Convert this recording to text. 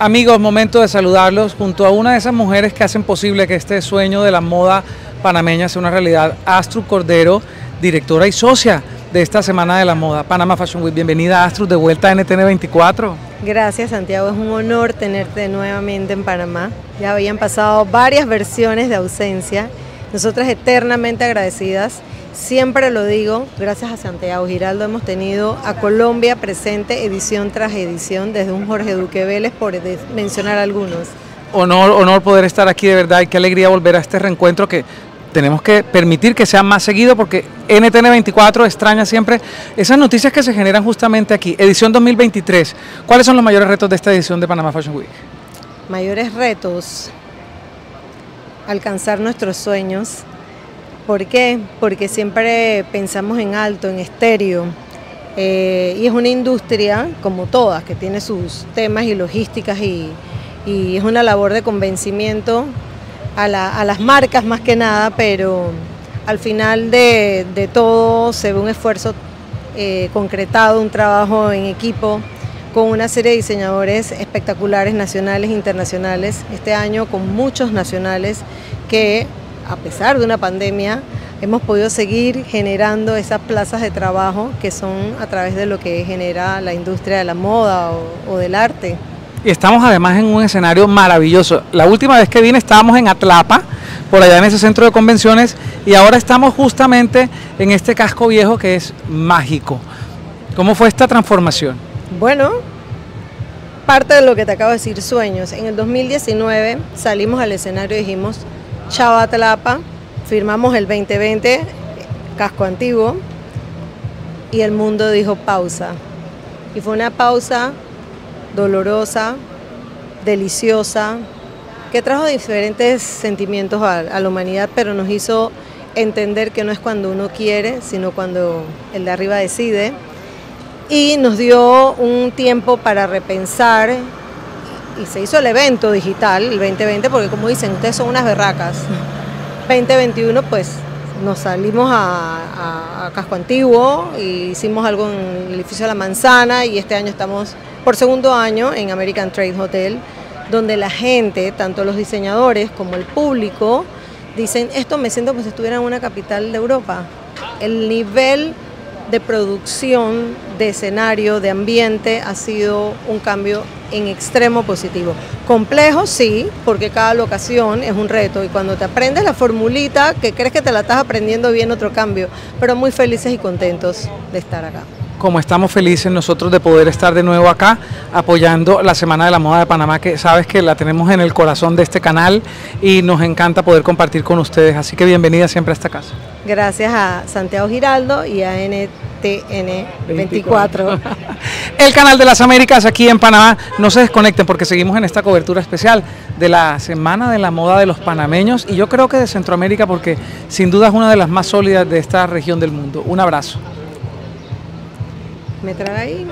Amigos, momento de saludarlos junto a una de esas mujeres que hacen posible que este sueño de la moda panameña sea una realidad. Astrid Cordero, directora y socia de esta Semana de la Moda, Panama Fashion Week. Bienvenida Astrid, de vuelta a NTN 24. Gracias Santiago, es un honor tenerte nuevamente en Panamá. Ya habían pasado varias versiones de ausencia. Nosotras eternamente agradecidas Siempre lo digo, gracias a Santiago Giraldo hemos tenido a Colombia presente edición tras edición, desde un Jorge Duque Vélez, por mencionar algunos. Honor, honor poder estar aquí de verdad y qué alegría volver a este reencuentro que tenemos que permitir que sea más seguido porque NTN 24 extraña siempre esas noticias que se generan justamente aquí. Edición 2023. ¿Cuáles son los mayores retos de esta edición de Panama Fashion Week? Mayores retos. Alcanzar nuestros sueños, ¿Por qué? Porque siempre pensamos en alto, en estéreo. Eh, y es una industria, como todas, que tiene sus temas y logísticas y, es una labor de convencimiento a, las marcas más que nada, pero al final de, todo se ve un esfuerzo eh, concretado, un trabajo en equipo con una serie de diseñadores espectaculares nacionales e internacionales, este año con muchos nacionales que a pesar de una pandemia, hemos podido seguir generando esas plazas de trabajo que son a través de lo que genera la industria de la moda o, del arte. Y estamos además en un escenario maravilloso. La última vez que vine estábamos en Atlapa, por allá en ese centro de convenciones, y ahora estamos justamente en este casco viejo que es mágico. ¿Cómo fue esta transformación? Bueno, parte de lo que te acabo de decir, sueños. En el 2019 salimos al escenario y dijimos, Chavatlapa, firmamos el 2020, casco antiguo, y el mundo dijo pausa. Y fue una pausa dolorosa, deliciosa, que trajo diferentes sentimientos a, a, la humanidad, pero nos hizo entender que no es cuando uno quiere, sino cuando el de arriba decide. Y nos dio un tiempo para repensar y se hizo el evento digital, el 2020, porque como dicen, ustedes son unas berracas. 2021 pues nos salimos a, Casco Antiguo y hicimos algo en el edificio de la Manzana y este año estamos por segundo año en American Trade Hotel, donde la gente, tanto los diseñadores como el público, dicen, esto me siento como si estuviera en una capital de Europa. El nivel de producción, de escenario, de ambiente, ha sido un cambio en extremo positivo. Complejo, sí, porque cada locación es un reto y cuando te aprendes la formulita, que crees que te la estás aprendiendo bien, otro cambio, pero muy felices y contentos de estar acá como estamos felices nosotros de poder estar de nuevo acá apoyando la Semana de la Moda de Panamá, que sabes que la tenemos en el corazón de este canal y nos encanta poder compartir con ustedes. Así que bienvenida siempre a esta casa. Gracias a Santiago Giraldo y a NTN 24. el canal de las Américas aquí en Panamá. No se desconecten porque seguimos en esta cobertura especial de la Semana de la Moda de los panameños y yo creo que de Centroamérica porque sin duda es una de las más sólidas de esta región del mundo. Un abrazo. Me trae ahí.